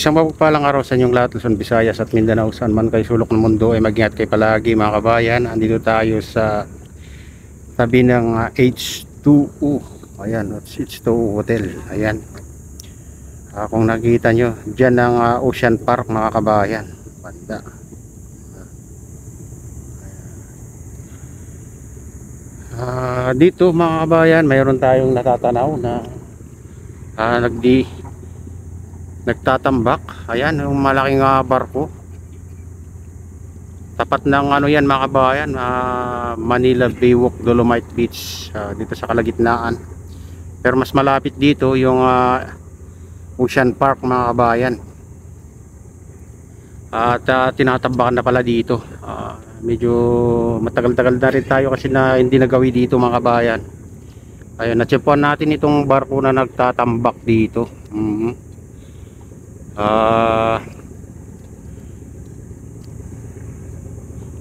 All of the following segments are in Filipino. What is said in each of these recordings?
Isang mapagpalang araw sa inyong lahat, Luzon, Visayas at Mindanao, saan man kayo sulok ng mundo ay mag-ingat kayo palagi mga kabayan. Andito tayo sa tabi ng ah, H2O. Ayan, it's H2O Hotel. Ayan. Ah, kung nakita nyo, dyan ang ah, Ocean Park mga kabayan. Banda. Ah, dito mga kabayan, mayroon tayong natatanaw na ah, nagdi nagtatambak. Ayan yung malaking ah, barko. Tapat ng ano yan mga kabayan ah, Manila Baywalk Dolomite Beach ah, dito sa kalagitnaan. Pero mas malapit dito yung ah, Ocean Park mga kabayan. At ah, tinatambakan na pala dito. Ah, medyo matagal-tagal na rin tayo kasi na hindi nagawi dito mga kabayan. Ayun natsepuan natin itong barko na nagtatambak dito. Mhm. Ah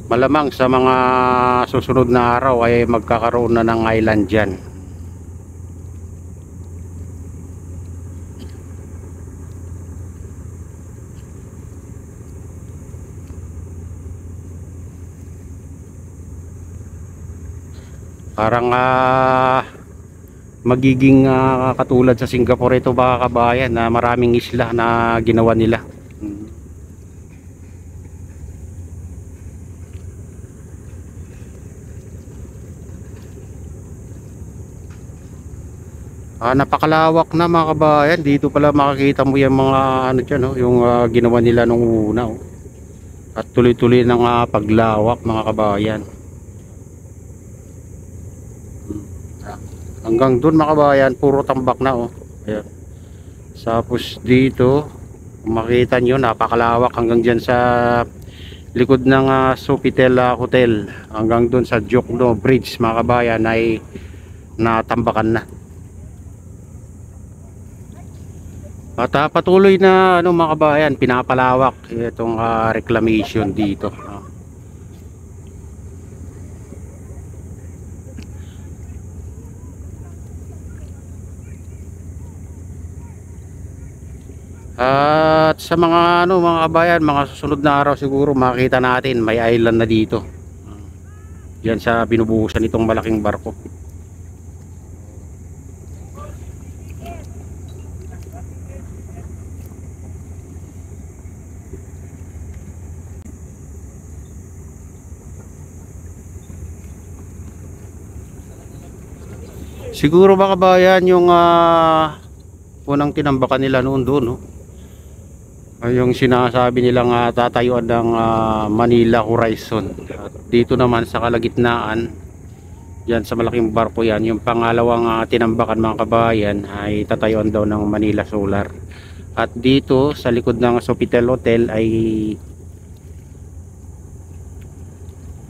malamang sa mga susunod na araw ay magkakaroon na ng island dyan. Parang ah magiging ah, katulad sa Singapore ito baka kabayan na maraming isla na ginawa nila. Mm. Ah, napakalawak na mga kabayan. Dito pala makikita mo yung mga ano dyan, no? yung ah, ginawa nila nung una. Oh. At tuloy-tuloy ng ah, paglawak mga kabayan. Hanggang doon mga kabayan puro tambak na oh. Ayan. Tapos dito makita nyo napakalawak hanggang dyan sa likod ng uh, Sofitel ah, Hotel. Hanggang doon sa Jokno Bridge mga kabayan ay natambakan na. At ah, patuloy na ano mga kabayan pinapalawak itong ah, reclamation dito ah. At sa mga ano mga kabayan, mga susunod na araw siguro makita natin may island na dito. Diyan sa binubuhusan itong malaking barko. Siguro mga kabayan yung ah, unang tinambakan nila noon doon, no? Ay, yung sinasabi nilang uh, tatayuan ng ah, Manila Horizon. At dito naman sa kalagitnaan yan sa malaking barko yan yung pangalawang ah, tinambakan mga kabayan ay tatayuan daw ng Manila Solar. At dito sa likod ng Sofitel Hotel ay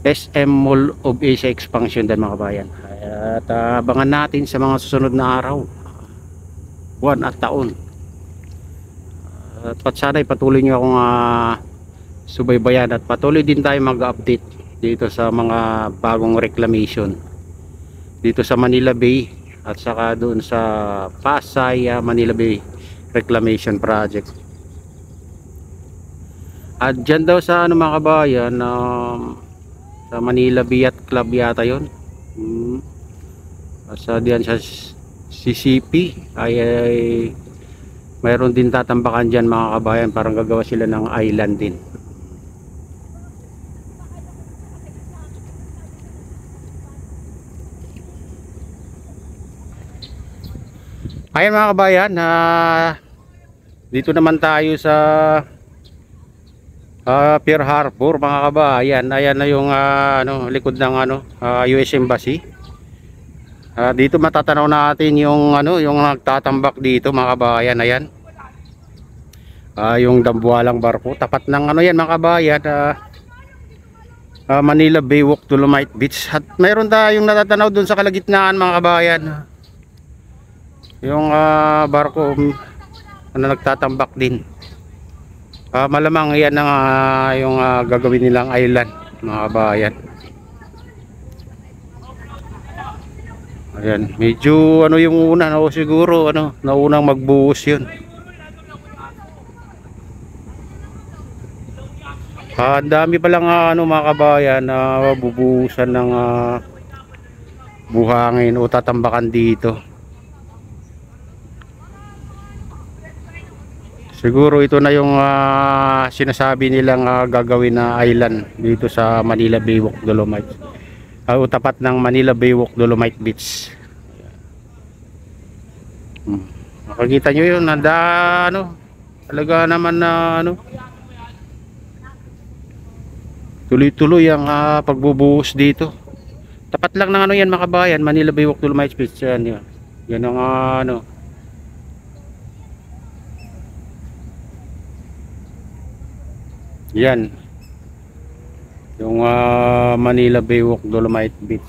SM Mall of Asia Expansion din mga kabayan. At ah, abangan natin sa mga susunod na araw. Buwan at taon at pat sana'y patuloy nyo akong uh, subaybayan at patuloy din tayo mag-update dito sa mga bagong reclamation. Dito sa Manila Bay at saka doon sa Pasay uh, Manila Bay Reclamation Project. At dyan daw sa ano mga kabayan um, sa Manila Bay at Club yata yon hmm. sa diyan sa CCP ay, ay mayroon din tatambakan dyan mga kabayan. Parang gagawa sila ng island din. Ayan mga kabayan uh, dito naman tayo sa uh, Pier Harbor mga kabayan. Ayan na yung uh, ano, likod ng ano, uh, US Embassy Uh, dito matatanaw natin yung ano, yung nagtatambak dito mga kabayan, ayan. Uh, yung dambuhalang barko, tapat ng ano yan mga kabayan, uh, uh, Manila Baywalk Dolomite Beach. At mayroon tayong natatanaw dun sa kalagitnaan mga kabayan. Yung uh, barko um, ano nagtatambak din. Uh, malamang yan ang uh, yung uh, gagawin nilang island mga kabayan. Ayan, medyo ano yung una no siguro ano, naunang magbuhos 'yun. Ah, ang dami pa lang ah, ano mga kabayan na bubuhusan ng ah, buhangin o tatambakan dito. Siguro ito na yung ah, sinasabi nilang ah, gagawin na island dito sa Manila Baywalk Dolomites. Ah, o tapat ng Manila Baywalk Dolomite Beach. Hmm. Makikita nyo yun, nanda ano, talaga naman na ano, tuloy-tuloy ang ah, pagbubuhos dito. Tapat lang ng ano yan mga kabayan, Manila Baywalk Dolomite Beach yan. Yan, yan ang ah, ano, Yan. Yung ah, Manila Baywalk Dolomite Beach.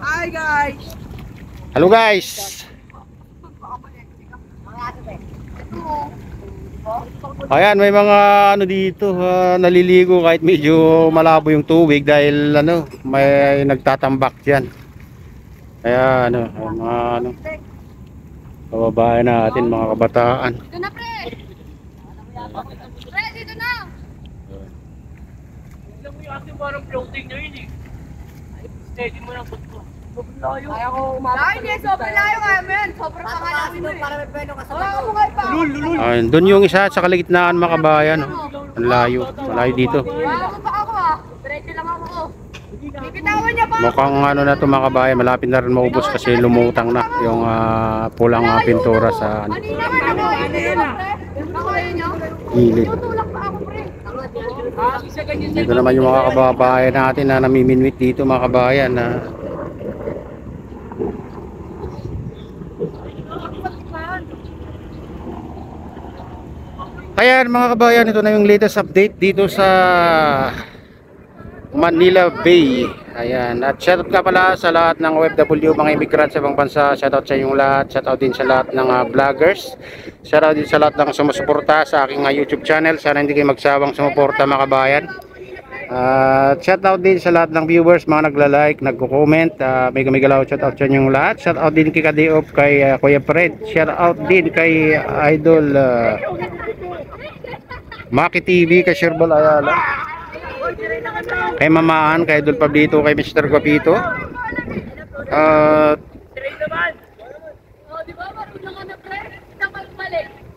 Hi guys! Hello guys. Ayan, may mga ano dito, ah, naliligo kahit medyo malabo yung tubig dahil ano, may nagtatambak diyan. Kaya ano, mga ano, kababayan natin, mga kabataan. Dito na pre! Pre, dito na! Alam mo yung ating parang floating na yun eh. Steady mo lang ko. Layo. Kaya ko umabot. Ay, hindi. Sobrang layo kaya mo yan. Sobrang tanga namin mo eh. Para may pwede ka sa Oo, kumay pa. Lul, lul. Ayun, doon yung isa sa kaligitnaan mga kabayan. Oh. Ang layo, malayo dito. Wala ko pa ako ah. Diretso lang ako. Bibitawan niya pa. Mukhang ano na to mga kabayan, malapit na rin maubos kasi lumutang na yung ah, pulang ah, pintura sa ano. Ano ah? Gilid. Dito naman yung mga kababayan natin na namiminwit dito mga kabayan na Ayan mga kabayan, ito na yung latest update dito sa Manila Bay. Ayan, at shoutout ka pala sa lahat ng OFW, mga immigrant sa ibang bansa. Shoutout sa inyong lahat. Shoutout din sa lahat ng ah, vloggers. Shoutout din sa lahat ng sumusuporta sa aking ah, YouTube channel. Sana hindi kayo magsawang sumuporta mga kabayan. At shoutout din sa lahat ng viewers, mga nagla-like, nagko-comment. Uh, may gumigalaw, shoutout sa inyong lahat. Shoutout din kay Kadiop, kay ah, Kuya Fred. Shoutout din kay Idol ah, Maki TV, kay Sherbal Ayala. Kay Mamaan, kay Idol Pablito, kay Mr. Guapito. At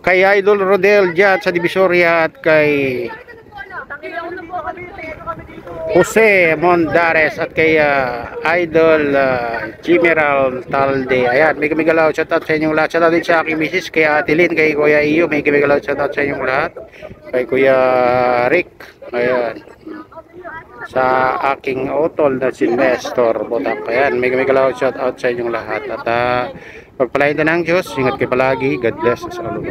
kay Idol Rodel dyan sa Divisoria at kay. Jose Mondares at kay ah, Idol uh, Jimeral Talde. Ayan, may kumigalaw. Shout out sa inyong lahat. Shout out din sa aking misis, kay Ate Lynn, kay Kuya Iyo. May kumigalaw. Shout out sa inyong lahat. Kay Kuya Rick. Ayan. Sa aking utol na si Nestor Botak. Ayan, may kumigalaw. Shout out sa inyong lahat. At uh, pagpalain na ng Diyos. Ingat kayo palagi. God bless us all.